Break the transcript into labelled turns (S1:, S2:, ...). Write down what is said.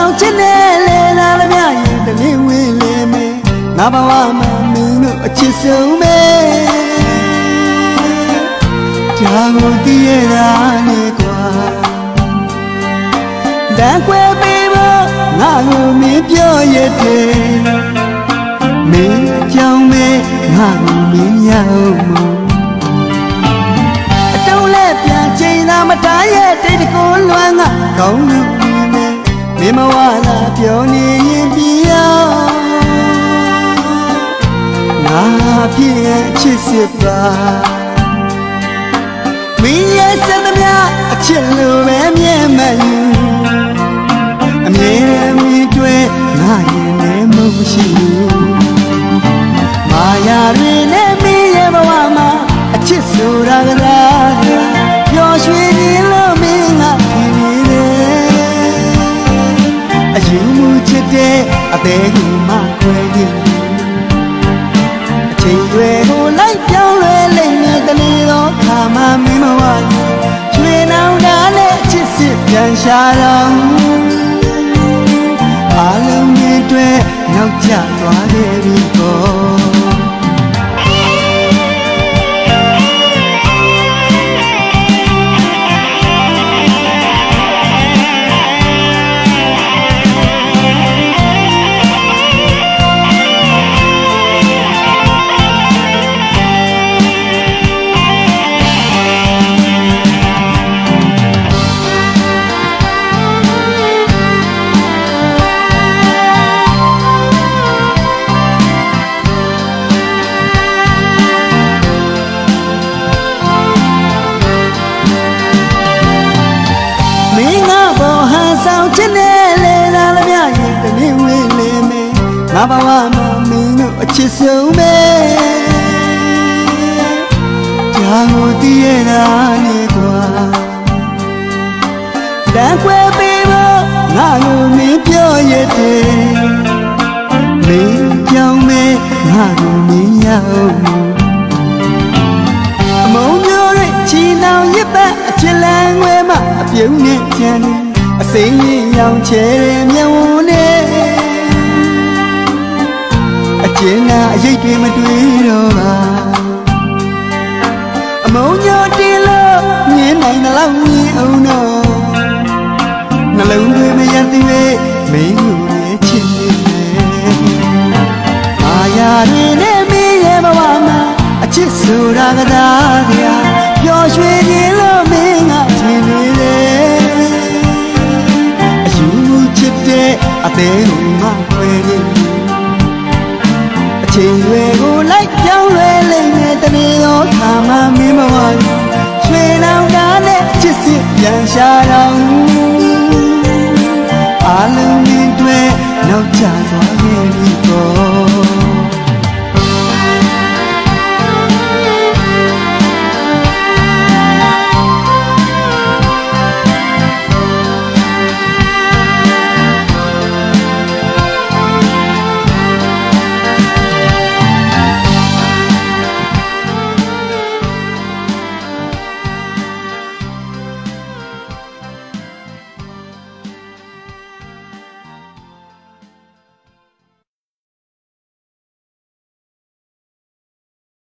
S1: ဆောင်ချစ်နဲ့လေသာလမြရင်တလင်းဝင်လေမယ်ငါဘဝမှာမင်းတို့အချစ်ဆုံးပဲကြာကိုတည်ရတာလေကွာတန်ခွဲပေးဖို့ငါကိုမင်းပြောရတဲ့မင်းအကြောင်းပဲငါကိုမင်းရအောင်မအတုံးလက်ပြန်ချိန်သာမတားရဲ့တိတ်တကိုလွမ်းကကောင်းလို့ မင်းမဝလာပြောနေရင်ပြအောင်ငါဖြစ်ရဲ့အချစ်စစ်ပါမင်းရဲ့စသမျှအချစ်လိုပဲမြဲမှန်ယူအမြဲမြင်တွေ့ငါရင်လည်းမရှိ မှခွဲခြင်းအချိန်ရွယ်ကိုလိုက်ပြောင်းလဲလိမ့်မယ်တလေတော့ခါမှမင်းမဝချွေနောင်တာနဲ့ချစ်စစ်ပြန်ရှာတော့အားလုံးတွေတွေ့နောက်ကျသွားခဲ့ပြီပေါ့ ဆောင်ချစ်နေလေသာလမြရင်တနည်းဝင်လေမေငါဘဝမှာမင်းတို့အချစ်ဆုံးပဲကြာကိုတည်ရတာလေကွာတန်ခွဲပေးဖို့ငါကိုမင်းပြောရတဲ့မင်းကြောင့်မဲငါကိုမင်းရအောင်အမုံမျိုးရဲ့ချီနောင်ရစ်ပတ်အချစ်လန်းဝဲမှာအပြုံးနဲ့ချမ်းနေ အစိမ်းရင်ရောင်ချဲတဲ့မျက်ဝန်းနဲ့အကျဉ်းနာအရေးတွေမတွေ့တော့ပါအမုံညိုတင်လို့မြင်နိုင်တဲ့လောက်မြင်အောင်တော့နှလုံးသွင်းမရသေးပဲမင်းကိုရဲ့ချစ်နေတယ်မာယာတွေနဲ့မင်းရဲ့ဘဝမှာအချစ်ဆိုတာကသာဗျာပျော်ရွှင်ခြင်းလို့မင်း အသေးကိုမှခွဲနေအချိန်တွေကိုလိုက်ပြောင်းလဲလိမ့်မယ်တနေ့တော့ခါမှမင်းမဝရွှေနောင်တာနဲ့ချစ်စစ်ပြန်ရှာတော့